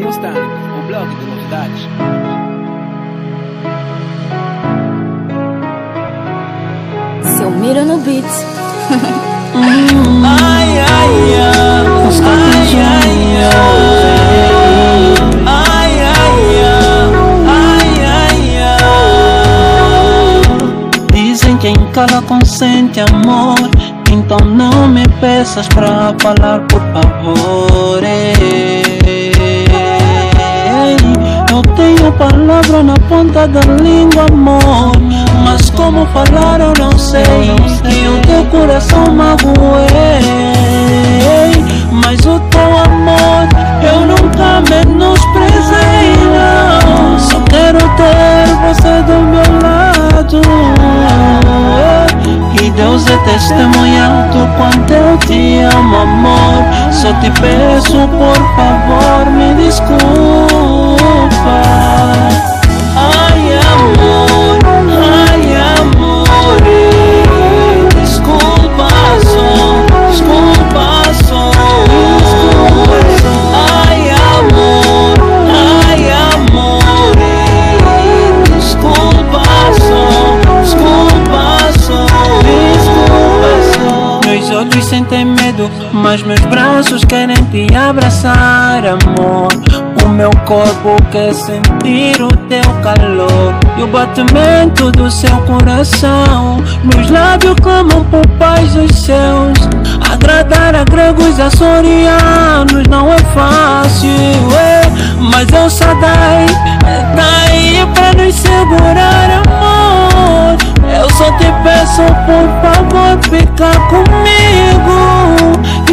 Newstar, o blog de novidades. Seu Mira no beat. ai, ai, ai. Ai, ai, ai. Ai, ai, ai. Dizem que em cada consente amor. Então não me peças pra falar, por favor. Eh. Eu tenho palavra na ponta da língua, amor. Mas como falar eu não sei Que o teu coração magoei. Mas o teu amor eu nunca menosprezei não. Só quero ter você do meu lado. E Deus é testemunha do quanto eu te amo amor. Só te peço por favor me desculpa só Meus olhos sentem medo, mas meus braços querem te abraçar amor. O meu corpo quer sentir o teu calor E o batimento do seu coração. Nos lábios clamam por paz dos seus Agradar a gregos e açorianos não é fácil é, Mas eu Sadai tá aí pra nos segurar amor. Eu só te peço por favor fica comigo.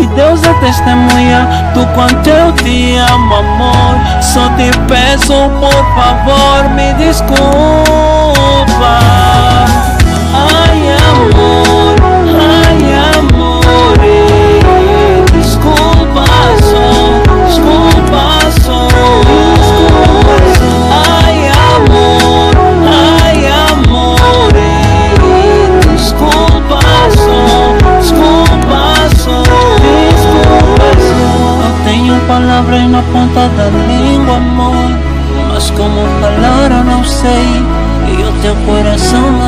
E Deus é testemunha do quanto eu te amo amor. Só te peço por favor me desculpa tenho palavras na ponta da língua amor. Mas como eu não sei E o teu coração